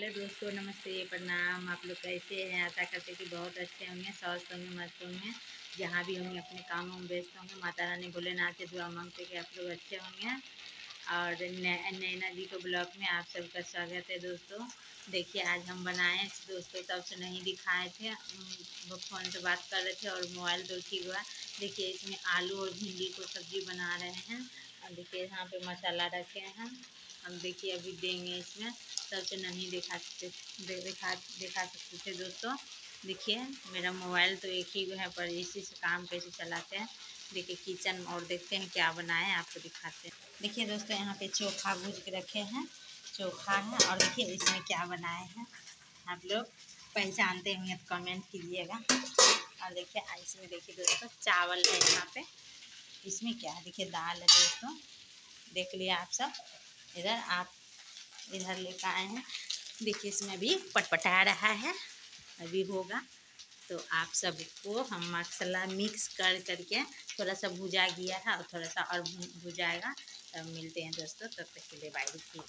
Hello दोस्तों, नमस्ते। प्रणाम। आप लोग कैसे हैं? आशा करते कि बहुत अच्छे होंगे, स्वस्थ होंगे, मस्त होंगे। जहाँ भी होंगे, अपने कामों में व्यस्त होंगे। माता रानी भोलेनाथ से दुआ मांगते कि आप लोग अच्छे होंगे। और नैना जी को ब्लॉग में आप सबका स्वागत है दोस्तों। देखिए, आज हम बनाए दोस्तों, तब से नहीं दिखाए थे। वो फ़ोन से बात कर रहे थे और मोबाइल तो ठीक हुआ। देखिए, इसमें आलू और भिंडी को सब्ज़ी बना रहे हैं। और देखिए, यहाँ पे मसाला रखे हैं। हम देखिए, अभी देंगे इसमें। सबसे नहीं दिखा सकते दिखा दिखा सकते थे दोस्तों। देखिए, मेरा मोबाइल तो एक ही है, पर इसी से काम कैसे चलाते हैं? देखिए, किचन और देखते हैं क्या बनाए, आपको दिखाते हैं। देखिए दोस्तों, यहाँ पे चोखा भूज के रखे हैं, चोखा है, और देखिए इसमें क्या बनाए हैं। आप लोग पहचानते होंगे तो कमेंट कीजिएगा। और देखिए इसमें देखिए दोस्तों, चावल है यहाँ पे। इसमें क्या है? देखिए दाल है दोस्तों। देख लिया आप सब। इधर आप इधर लेकर आए हैं। देखिए, इसमें भी पटपटा रहा है। अभी होगा। तो आप सबको हम मसाला मिक्स कर करके थोड़ा सा भुजा गया है और थोड़ा सा और भुजाएगा। तब मिलते हैं दोस्तों। तब तक के लिए बाय बाई